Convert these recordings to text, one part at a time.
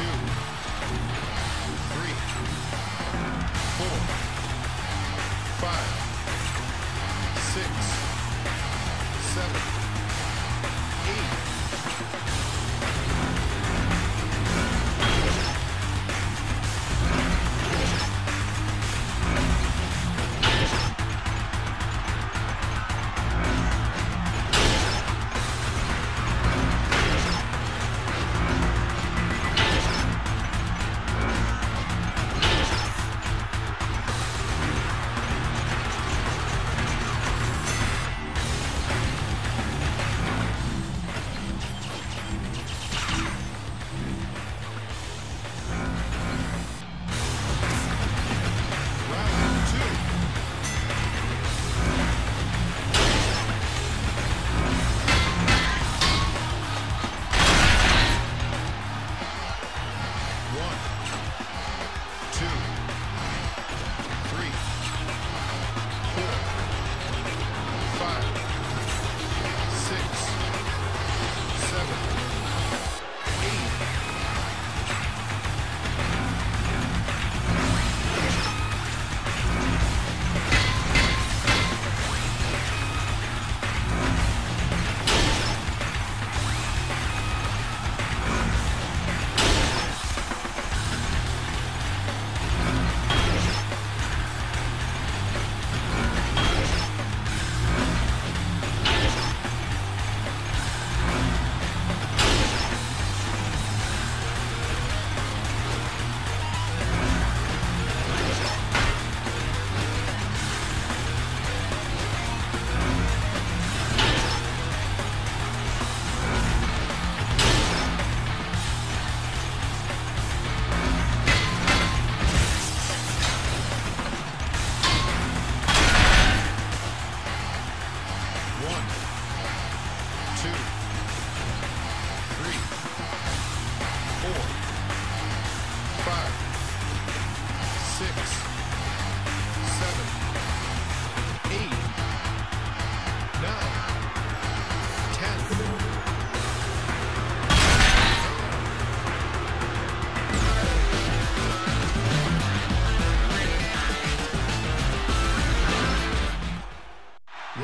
two.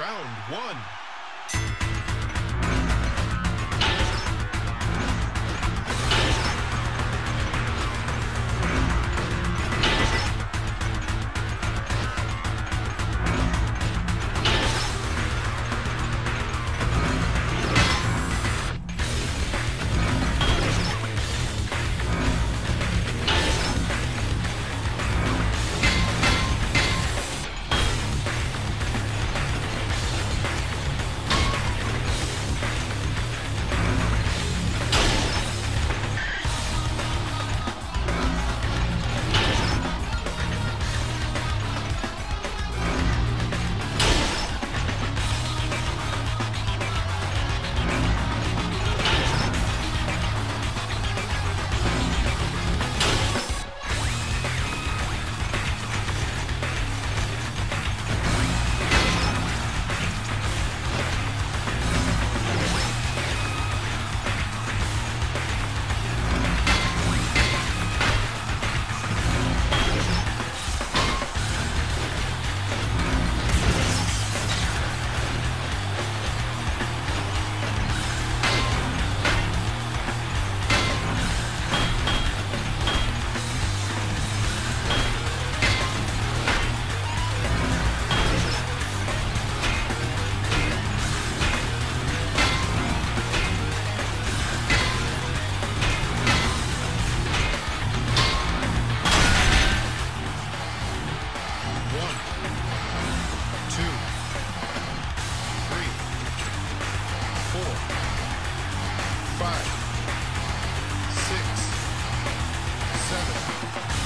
round one. Seven,